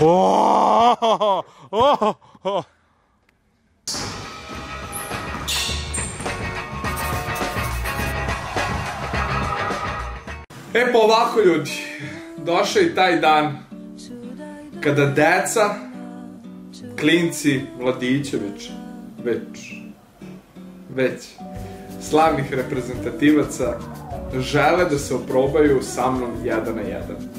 Oh, oh, oh. E pa ovako ljudi, došao i taj dan kada deca, klinci, mladiće već, već, već, slavnih reprezentativaca žele da se oprobaju sa mnom jedan na jedan.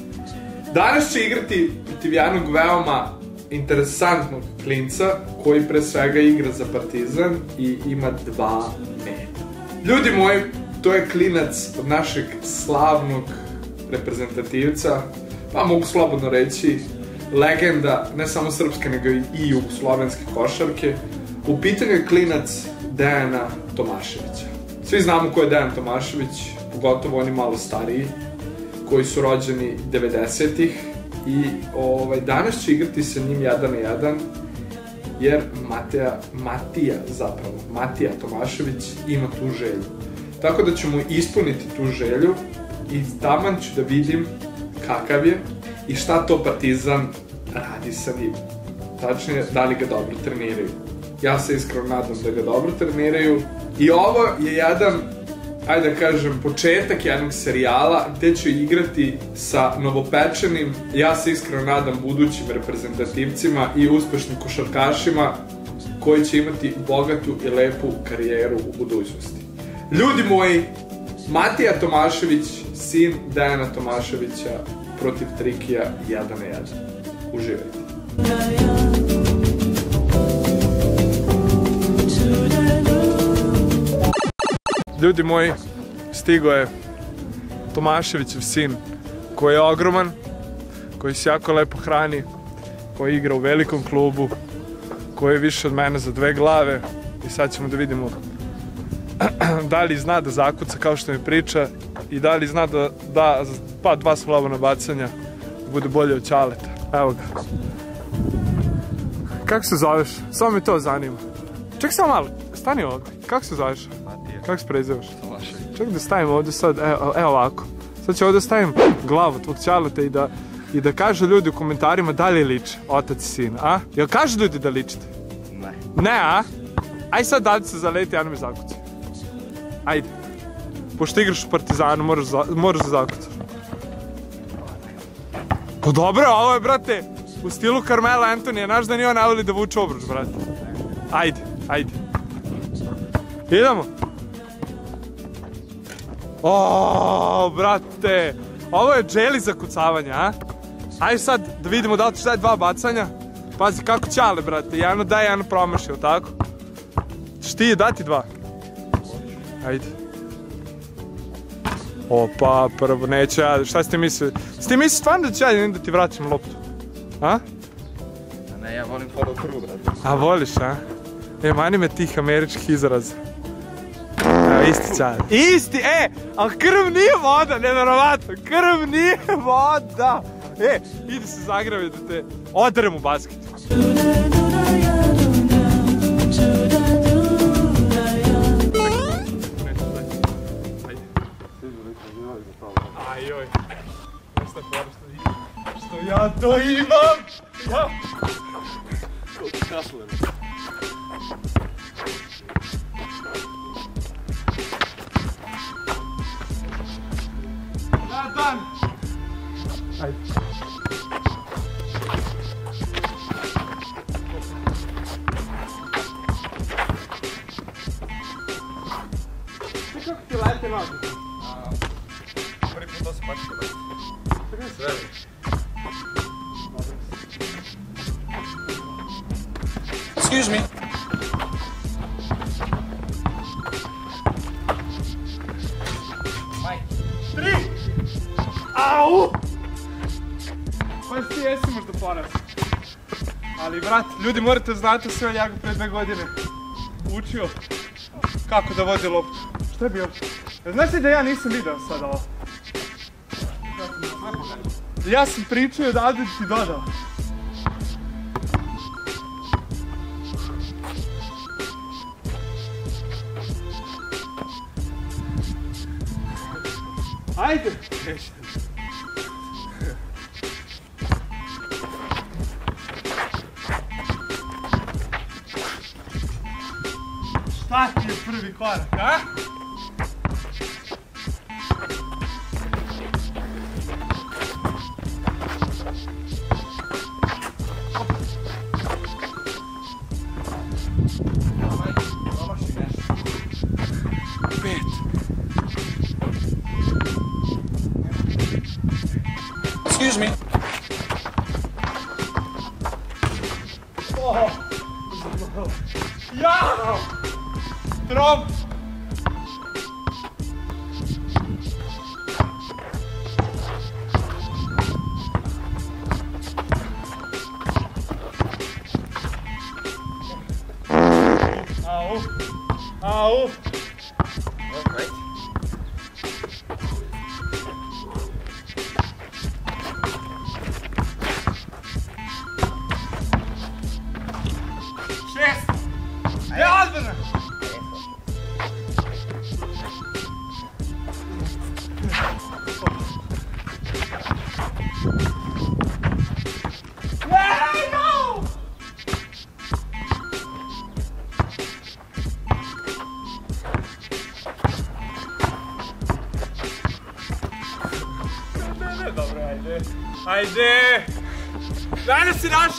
Danas će igrati protiv jednog veoma interesantnog klinca koji pre svega igra za Partizan i ima dva meta. Ljudi moji, to je klinac od našeg slavnog reprezentativca, pa mogu slobodno reći, legenda ne samo srpske nego i jugoslovenske košarke. U pitanju je klinac Dejana Tomaševića. Svi znamo ko je Dejan Tomašević, pogotovo oni malo stariji, koji su rođeni 90-ih i ovaj, danas će igrati sa njim jedan na jedan jer Mateja, Matija zapravo, Matija Tomašević ima tu želju. Tako da ćemo ispuniti tu želju i taman ću da vidim kakav je i šta to Partizan radi sa njim. Tačnije, da li ga dobro treniraju. Ja se iskreno nadam da ga dobro treniraju i ovo je jedan ajde da kažem, početak jednog serijala gde ću igrati sa novopečenim, ja se iskreno nadam, budućim reprezentativcima i uspešnim košarkašima koji će imati bogatu i lepu karijeru u budućnosti. Ljudi moji, Matija Tomašević, sin Dejana Tomaševića protiv Trikija 1 na 1. Uživajte. Ljudi moji, stigo je Tomaševićev sin koji je ogroman, koji se jako lepo hrani, koji igra u velikom klubu, koji je više od mene za dve glave i sad ćemo da vidimo da li zna da zakuca kao što mi priča i da li zna da da pa dva slobodna bacanja bude bolje od Ćaleta. Evo ga. Kako se zoveš? Samo me to zanima. Ček samo malo, stani ovdje. Kako se zoveš? Kako se prezivaš? Tomašević. Čekaj da stavim ovdje sad, evo, evo ovako. Sad ću ovdje stavim glavu tvog Ćaleta i da, i da kažu ljudi u komentarima da li liče otac i sin, a? Jel kažu ljudi da ličite? Ne. Ne, a? Aj sad da se zaleti, ja ne me zakuci. Ajde. Pošto igraš u Partizanu, moraš, za, moraš zakucaš. Pa dobro, ovo je, brate, u stilu Carmela Antonija, znaš da nije on naveli da vuče obruč, brate. Ajde, ajde. Idemo. O, brate, ovo je dželi za kucavanje, a? Ajde sad da vidimo da li ćeš daj dva bacanja. Pazi kako ćale, brate, jedno daj, jedno promaši, jel tako? Ćeš ti dati dva? Ajde. Opa, prvo, neću ja, šta si ti misli? Si ti misli stvarno da ću ja da ti vraćam loptu? A? A ne, ja volim follow through, brate. A voliš, a? E, mani me tih američkih izraza. Evo, isti čar. Isti, e! Ali krv nije voda, nevjerovatno. Krv nije voda. E, idi se da te odrem u basket. Ajoj. Šta fora što Što ja to imam? Ja. Ja, Tri! Au! Pa ti jesi možda poraz. Ali brat, ljudi morate znati sve ja ga pre dve godine učio kako da vodi loptu. Šta bilo? Jel Znaš li da ja nisam video sad ovo? Ja sam pričao i odavde ti dodao. Tiger. Start prvi korak, a? Ja! Trom! Au! Au!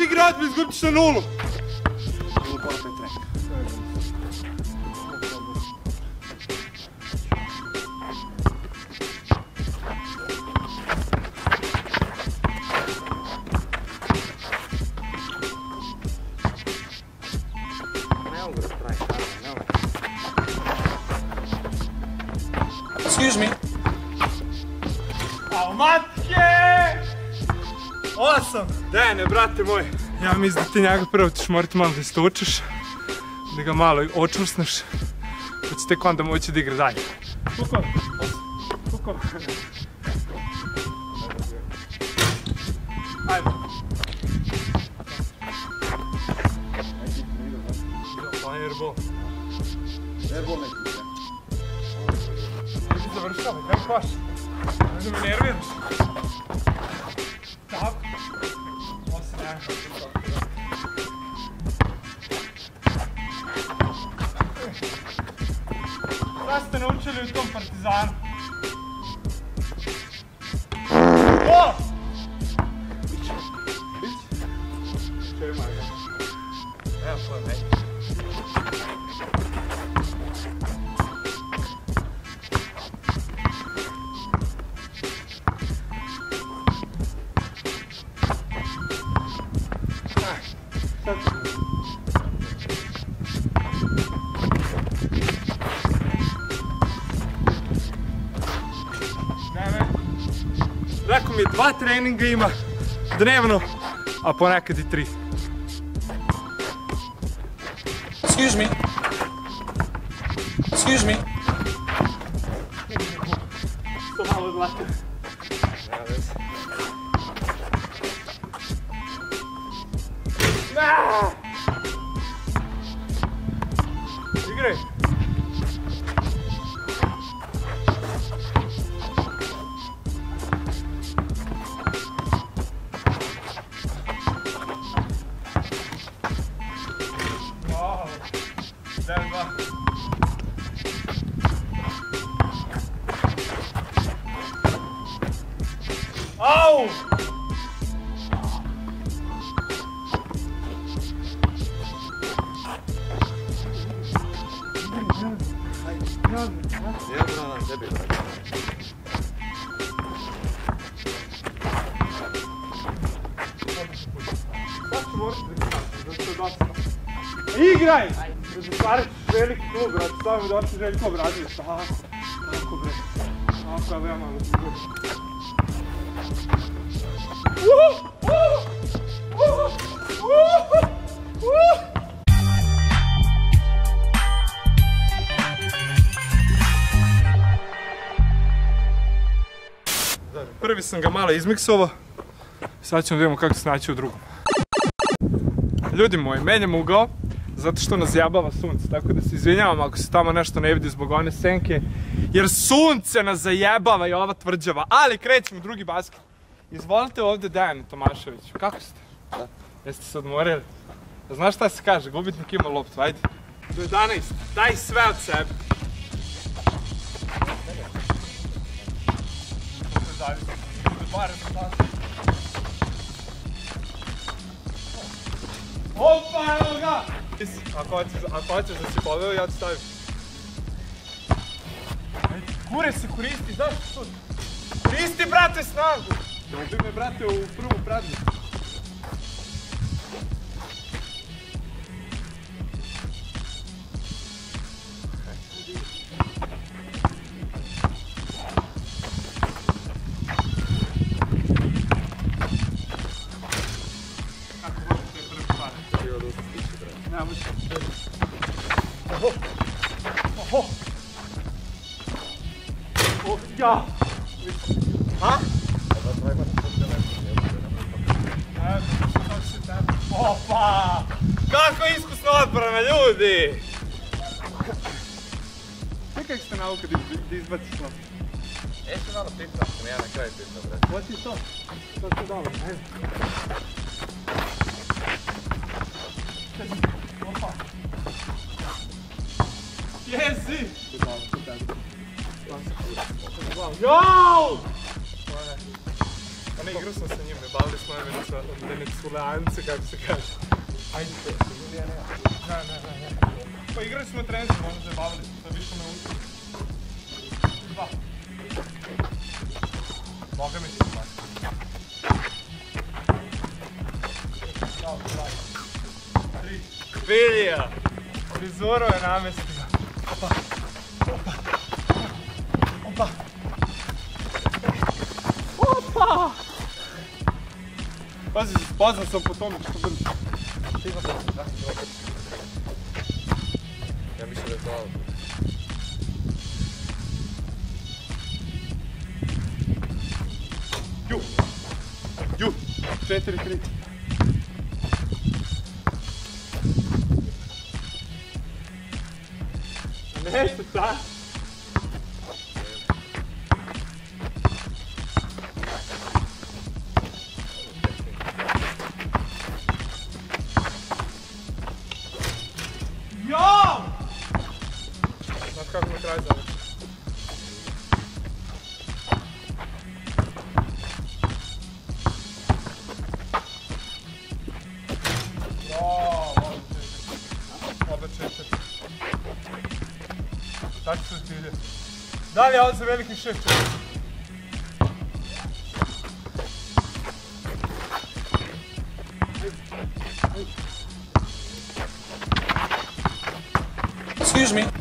Danas je naš igra odbi, izgubit Osam! Dene, brate moj, ja mislim da ti njega prvo ćeš morati malo da istučeš, da ga malo očvrsneš, pa će tek onda moći da igra dalje. Kuko! Kuko! Ajde. Fireball. Airball neki. Idi završavaj, kako baš? Ne da me nerviraš. Ste naučili u tom partizanu? O! Evo, to je meni. Treninga ima dnevno, a ponekad i tri. Excuse me. Excuse me. To malo odlaka. Au! Ja, brana, tebi. Dosta. Igraj! Da zatvaraš veliki klub, brate, stavim da oči Željko Obradović. Tako, tako bre. Tako, ja malo sam ga malo izmiksovao. Sad ćemo vidimo kako se naći u drugom. Ljudi moji, menjamo ugao zato što nas zajabava sunce, tako da se izvinjavam ako se tamo nešto ne vidi zbog one senke, jer sunce nas zajebava i ova tvrđava, ali krećemo u drugi basket. Izvolite ovdje Dejan Tomašević, kako ste? Da. Jeste se odmorili? Znaš šta se kaže, gubitnik ima loptu, ajde. Do 11. Daj sve od sebe. Rezultata. Opa, evo ga! Ako hoćeš, ako hoćeš da si poveo, ja ću stavim. Ajde, Kure se koristi, znaš što? Koristi, brate, snagu! Dobi me, brate, u prvu pradnju. ябълка да, да извадиш това. Е, сега да пипна, няма накрая пипна, бре. Това си то. Това ще дава. Yes! Йоу! Ами играл съм с ним, бавили сме венецуеланци, както се каже. Айде, не, не, не, не, не. Поиграли сме тренинг, може да бавили, да виждаме улицата. Dva. Ćao, dva. Tri. Vilija! Frizuru je namestio. Opa. Opa. Opa. Opa! Pazi, spoznao sam po tome što brzo. Ja mislim da je to auto. Četiri, tri. Nešto, šta? Tako se zbilje. Dalje, ovo za veliki šef četiri. Excuse me.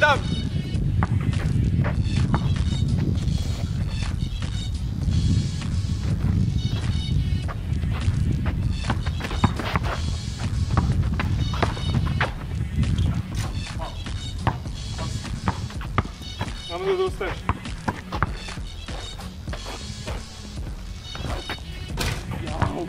verdammt! Am da dostaš. Jau.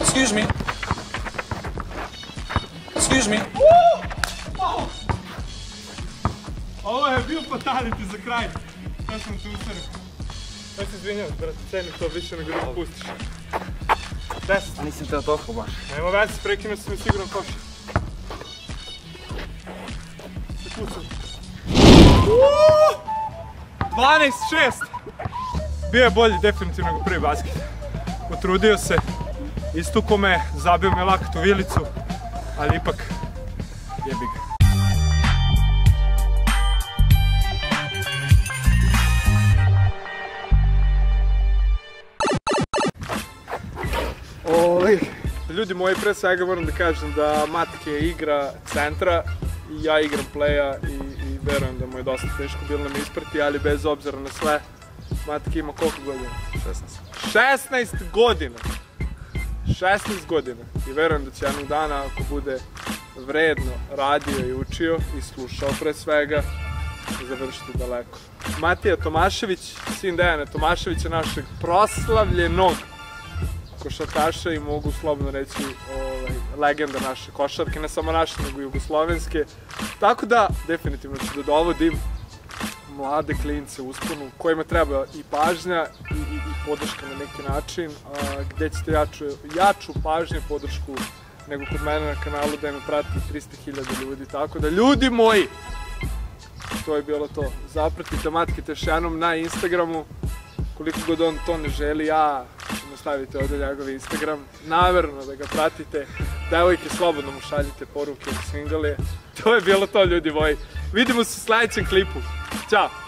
Excuse me. Excuse me. Ovo je bio fatality za kraj. Ja sam te usario. Ja se izvinjam, brate, cenim to više nego da pustiš. Deset. A nisam teo toliko baš. Nema veze, prekinuo sam mi sigurno koš. Se kucam. 12-6! Bio je bolji definitivno nego prvi basket. Potrudio se, istuko me, zabio me lakat u vilicu, ali ipak jebi ga. Ljudi moji, pre svega moram da kažem da Matke igra centra i ja igram playa i, i verujem da mu je dosta teško bilo da me isprati, ali bez obzira na sve, Matke ima koliko godina? 16. 16 godina! 16 godina i verujem da će jednog dana ako bude vredno radio i učio i slušao pre svega završiti daleko. Matija Tomašević, sin Dejana Tomaševića, našeg proslavljenog košarkaša i mogu slobodno reći ovaj, legenda naše košarke, ne samo naše, nego i jugoslovenske. Tako da, definitivno ću da dovodim mlade klince usponu kojima treba i pažnja i, i, podrška na neki način, a, gde ćete jaču, jaču pažnju podršku nego kod mene na kanalu da me prati 300.000 ljudi. Tako da, ljudi moji, to je bilo to. Zapratite Matke Tešjanom na Instagramu, koliko god on to ne želi, ja staviti ovdje njegov Instagram, namerno da ga pratite, devojke slobodno mu šaljite poruke, je. To je bilo to ljudi moji. Vidimo se u sledećem klipu. Ćao!